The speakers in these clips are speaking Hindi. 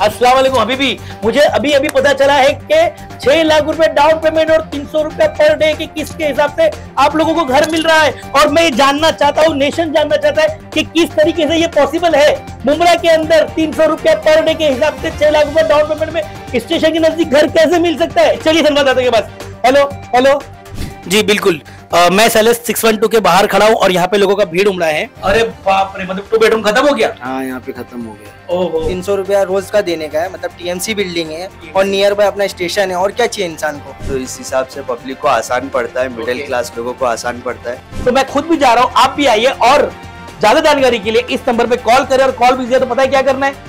अस्सलाम वालेकुम अभी भी मुझे अभी अभी पता चला है कि छह लाख रुपए डाउन पेमेंट और तीन सौ रुपए पर डे की किस्त के हिसाब से आप लोगों को घर मिल रहा है। और मैं ये जानना चाहता हूँ नेशन जानना चाहता है कि किस तरीके से ये पॉसिबल है। मुमरा के अंदर तीन सौ रुपया पर डे के हिसाब से छह लाख रुपए डाउन पेमेंट में स्टेशन के नज़दीक घर कैसे मिल सकता है? चलिए संवाददाता के पास। हेलो हेलो जी, बिल्कुल। आ, मैं सैलेस सिक्स वन टू के बाहर खड़ा हूँ और यहाँ पे लोगों का भीड़ उमड़ा है। अरे बाप रे मतलब टू बेडरूम खत्म हो गया? हाँ यहाँ पे खत्म हो गया। ओहो। तीन सौ रुपया रोज का देने का है मतलब टीएमसी बिल्डिंग है और नियर बाय अपना स्टेशन है और क्या चाहिए इंसान को? तो इस हिसाब से पब्लिक को आसान पड़ता है मिडिल क्लास लोगों को आसान पड़ता है। तो मैं खुद भी जा रहा हूँ आप भी आइए और ज़्यादा जानकारी के लिए इस नंबर पे कॉल करें और कॉल भी तो पता है क्या करना है।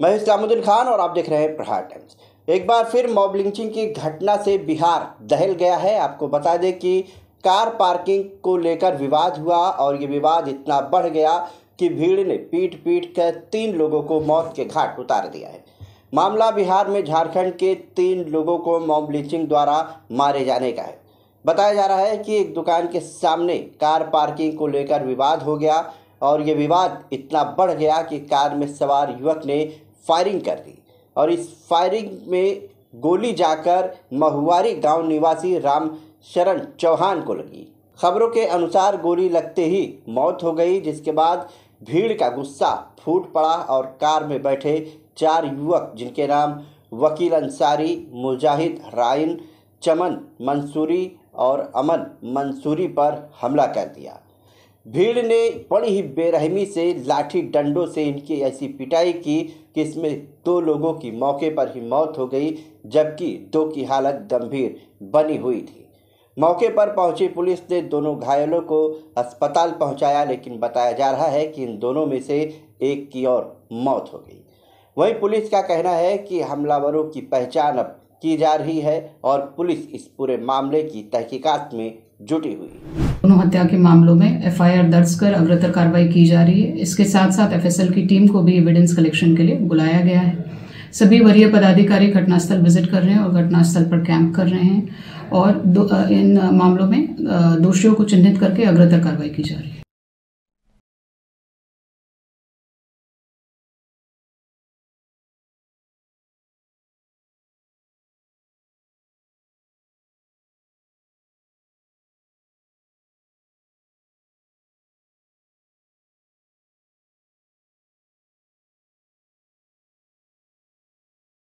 मैं इस्लामुद्दीन खान और आप देख रहे हैं प्रहार टाइम्स एक बार फिर मॉब लिंचिंग की घटना से बिहार दहल गया है। आपको बता दें कि कार पार्किंग को लेकर विवाद हुआ और ये विवाद इतना बढ़ गया कि भीड़ ने पीट पीट कर तीन लोगों को मौत के घाट उतार दिया है। मामला बिहार में झारखंड के तीन लोगों को मॉब लिंचिंग द्वारा मारे जाने का है। बताया जा रहा है कि एक दुकान के सामने कार पार्किंग को लेकर विवाद हो गया और ये विवाद इतना बढ़ गया कि कार में सवार युवक ने फायरिंग कर दी। और इस फायरिंग में गोली जाकर महुआरी गाँव निवासी राम शरण चौहान को लगी। खबरों के अनुसार गोली लगते ही मौत हो गई, जिसके बाद भीड़ का गुस्सा फूट पड़ा और कार में बैठे चार युवक, जिनके नाम वकील अंसारी, मुजाहिद राइन, चमन मंसूरी और अमन मंसूरी पर हमला कर दिया। भीड़ ने बड़ी ही बेरहमी से लाठी डंडों से इनकी ऐसी पिटाई की कि इसमें दो लोगों की मौके पर ही मौत हो गई, जबकि दो की हालत गंभीर बनी हुई थी। मौके पर पहुँची पुलिस ने दोनों घायलों को अस्पताल पहुँचाया, लेकिन बताया जा रहा है कि इन दोनों में से एक की और मौत हो गई। वहीं पुलिस का कहना है कि हमलावरों की पहचान अब की जा रही है और पुलिस इस पूरे मामले की तहकीकात में जुटी हुई। दोनों हत्या के मामलों में एफआईआर दर्ज कर अग्रतर कार्रवाई की जा रही है। इसके साथ साथ एफएसएल की टीम को भी एविडेंस कलेक्शन के लिए बुलाया गया है। सभी वरीय पदाधिकारी घटनास्थल विज़िट कर रहे हैं और घटनास्थल पर कैंप कर रहे हैं और इन मामलों में दोषियों को चिन्हित करके अग्रतर कार्रवाई की जा रही है।